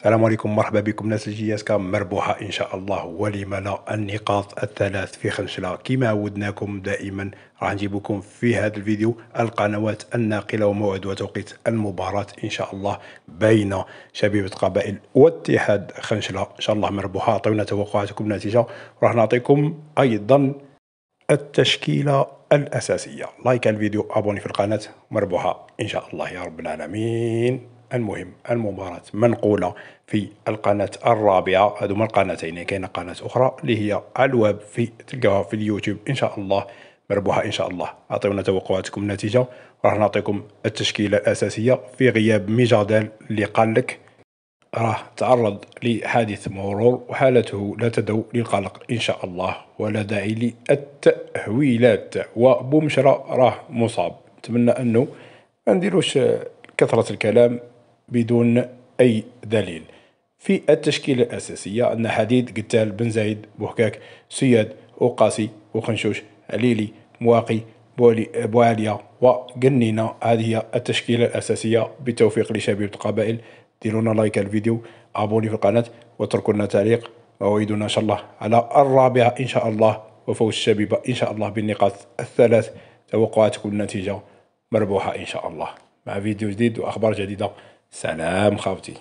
السلام عليكم مرحبا بكم. ناس الجياسكا مربوحة إن شاء الله. ولم لا النقاط الثلاث في خنشلة. كما عودناكم دائما راح نجيبكم في هذا الفيديو القنوات الناقلة وموعد وتوقيت المباراة إن شاء الله بين شبيبة قبائل واتحاد خنشلة. إن شاء الله مربوحة. أعطونا توقعاتكم نتيجة. راح نعطيكم أيضا التشكيلة الأساسية. لايك الفيديو أبوني في القناة. مربوحة إن شاء الله يا رب العالمين. المهم المباراة. منقولة في القناة الرابعة؟ هذو من القناتين كاينة قناة أخرى اللي هي على الويب في تلقاوها في اليوتيوب إن شاء الله مربوحة إن شاء الله. أعطيونا توقعاتكم النتيجة راح نعطيكم التشكيلة الأساسية في غياب ميجادال اللي قال لك راه تعرض لحادث مرور وحالته لا تدعو للقلق إن شاء الله ولا داعي للتأهويلات وبومشرة راه مصاب. نتمنى أنه ما نديروش كثرة الكلام. بدون أي دليل. في التشكيلة الأساسية عندنا حديد قتال بن زايد بوهكاك سياد وقاسي وخنشوش عليلي مواقي بواليا وقنينة هذه هي التشكيلة الأساسية. بالتوفيق لشبيبة القبائل. ديروا لنا لايك الفيديو أبوني في القناة واتركوا لنا تعليق. موعدنا إن شاء الله على الرابعة إن شاء الله. وفوز الشبيبة إن شاء الله بالنقاط الثلاث. توقعاتكم النتيجة مربوحة إن شاء الله. مع فيديو جديد وأخبار جديدة. سلام خاوتي.